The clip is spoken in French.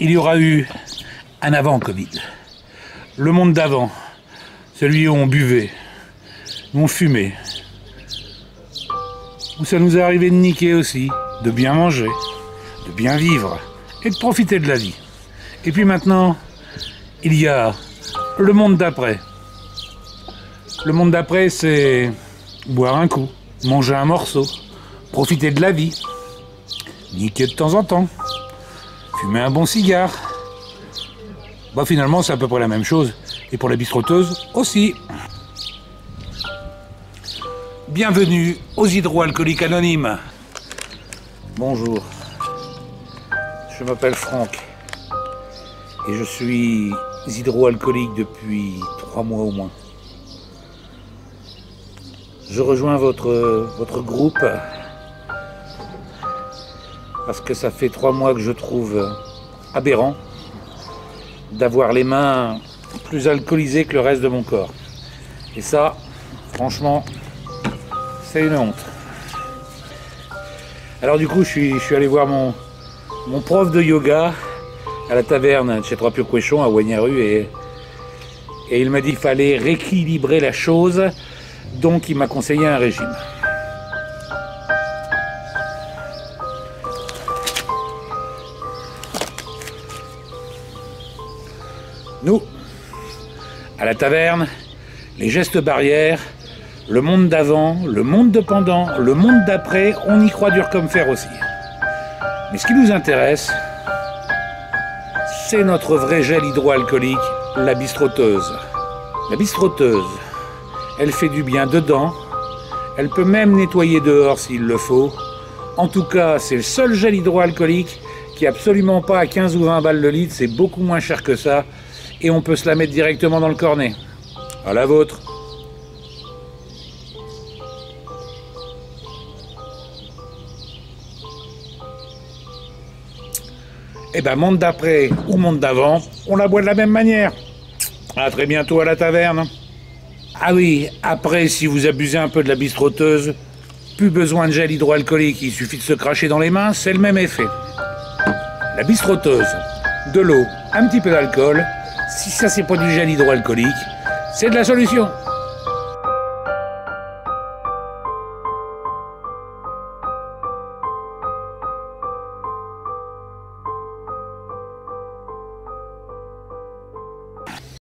il y aura eu un avant Covid. Le monde d'avant, celui où on buvait, où on fumait, où ça nous est arrivé de niquer aussi, de bien manger, de bien vivre et de profiter de la vie. Et puis maintenant, il y a le monde d'après. Le monde d'après, c'est boire un coup, manger un morceau, profiter de la vie, niquer de temps en temps, fumer un bon cigare. Bah finalement, c'est à peu près la même chose. Et pour la bistroteuse aussi. Bienvenue aux hydroalcooliques anonymes. Bonjour. Je m'appelle Franck. Et je suis hydroalcoolique depuis trois mois au moins. Je rejoins votre, votre groupe parce que ça fait trois mois que je trouve aberrant d'avoir les mains plus alcoolisées que le reste de mon corps. Et ça, franchement, c'est une honte. Alors du coup, je suis, allé voir mon, prof de yoga à la taverne chez Trois Pure Cochon à Wagnaru et, et il m'a dit qu'il fallait rééquilibrer la chose, donc il m'a conseillé un régime. Nous, à la taverne, les gestes barrières, le monde d'avant, le monde de pendant, le monde d'après, on y croit dur comme fer aussi. Mais ce qui nous intéresse, c'est notre vrai gel hydroalcoolique, la bistroteuse. La bistroteuse, elle fait du bien dedans, elle peut même nettoyer dehors s'il le faut. En tout cas, c'est le seul gel hydroalcoolique qui est absolument pas à 15 ou 20 balles le litre, c'est beaucoup moins cher que ça, et on peut se la mettre directement dans le cornet. À la vôtre. Eh ben, monde d'après ou monde d'avant, on la boit de la même manière. À très bientôt à la taverne. Ah oui, après, si vous abusez un peu de la bistroteuse, plus besoin de gel hydroalcoolique, il suffit de se cracher dans les mains, c'est le même effet. La bistroteuse, de l'eau, un petit peu d'alcool, si ça c'est pas du gel hydroalcoolique, c'est de la solution.